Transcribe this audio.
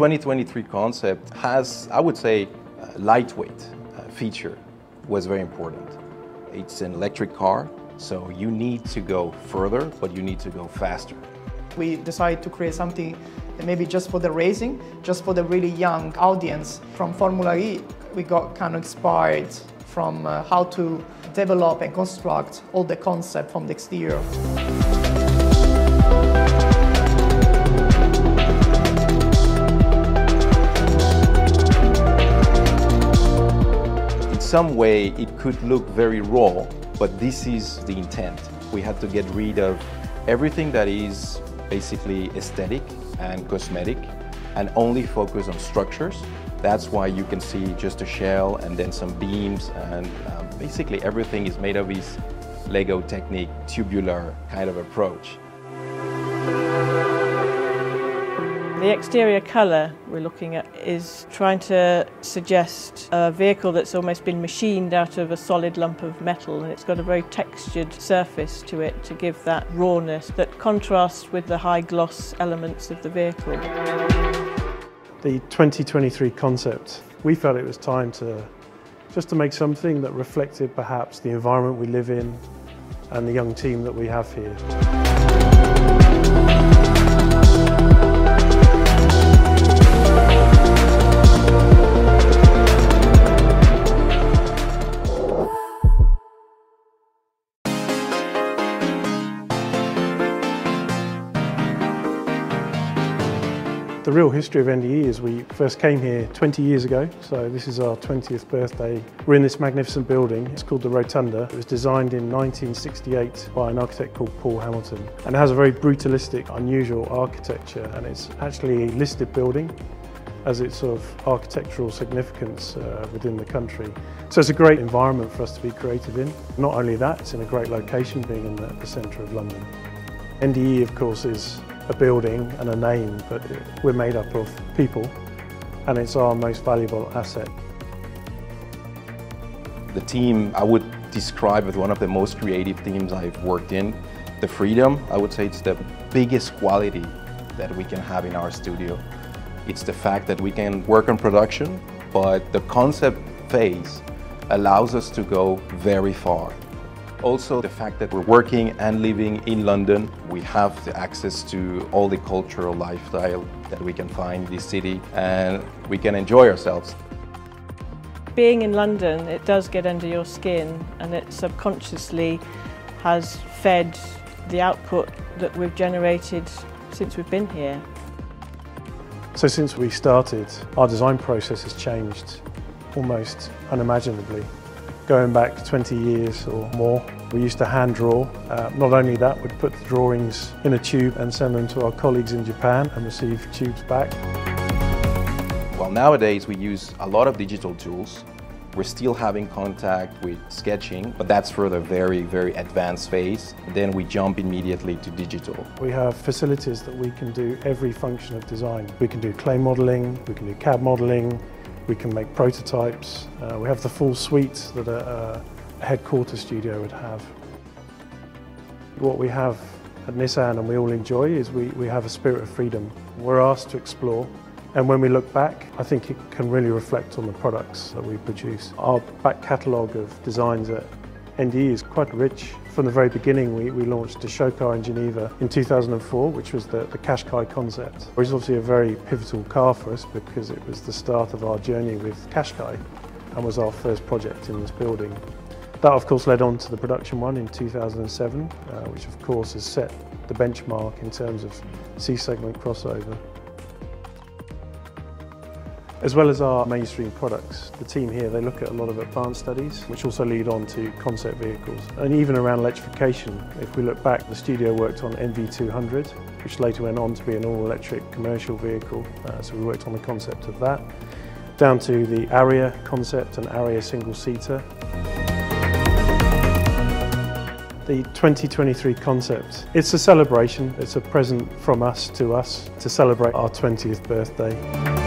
The 2023 concept has, I would say, lightweight uh, feature was very important. It's an electric car, so you need to go further, but you need to go faster. We decided to create something maybe just for the racing, just for the really young audience. From Formula E, we got kind of inspired from uh, how to develop and construct all the concept from the exterior. Some way, it could look very raw, but this is the intent. We had to get rid of everything that is basically aesthetic and cosmetic and only focus on structures. That's why you can see just a shell and then some beams and um, basically everything is made of this Lego technique, tubular kind of approach. The exterior colour we're looking at is trying to suggest a vehicle that's almost been machined out of a solid lump of metal and it's got a very textured surface to it to give that rawness that contrasts with the high gloss elements of the vehicle. The 2023 concept, we felt it was time to just to make something that reflected perhaps the environment we live in and the young team that we have here. History of NDE is we first came here 20 years ago, so this is our 20th birthday. We're in this magnificent building, it's called the Rotunda. It was designed in 1968 by an architect called Paul Hamilton and it has a very brutalistic, unusual architecture and it's actually a listed building as its sort of architectural significance uh, within the country. So it's a great environment for us to be creative in. Not only that, it's in a great location being in the, the centre of London. NDE of course is a building and a name, but we're made up of people and it's our most valuable asset. The team I would describe as one of the most creative teams I've worked in. The freedom, I would say it's the biggest quality that we can have in our studio. It's the fact that we can work on production, but the concept phase allows us to go very far. Also, the fact that we're working and living in London, we have the access to all the cultural lifestyle that we can find in this city and we can enjoy ourselves. Being in London, it does get under your skin and it subconsciously has fed the output that we've generated since we've been here. So since we started, our design process has changed almost unimaginably going back 20 years or more. We used to hand draw. Uh, not only that, we'd put the drawings in a tube and send them to our colleagues in Japan and receive tubes back. Well, nowadays we use a lot of digital tools. We're still having contact with sketching, but that's for the very, very advanced phase. Then we jump immediately to digital. We have facilities that we can do every function of design. We can do clay modelling, we can do CAD modelling, we can make prototypes. Uh, we have the full suite that a, a headquarter studio would have. What we have at Nissan and we all enjoy is we, we have a spirit of freedom. We're asked to explore and when we look back, I think it can really reflect on the products that we produce. Our back catalogue of designs at NDE is quite rich. From the very beginning, we, we launched the show car in Geneva in 2004, which was the, the Qashqai concept. It was obviously a very pivotal car for us because it was the start of our journey with Qashqai and was our first project in this building. That of course led on to the production one in 2007, uh, which of course has set the benchmark in terms of C-segment crossover. As well as our mainstream products, the team here, they look at a lot of advanced studies, which also lead on to concept vehicles. And even around electrification, if we look back, the studio worked on NV200, which later went on to be an all-electric commercial vehicle. Uh, so we worked on the concept of that, down to the Ariya concept and Ariya single-seater. The 2023 concept, it's a celebration, it's a present from us to us to celebrate our 20th birthday.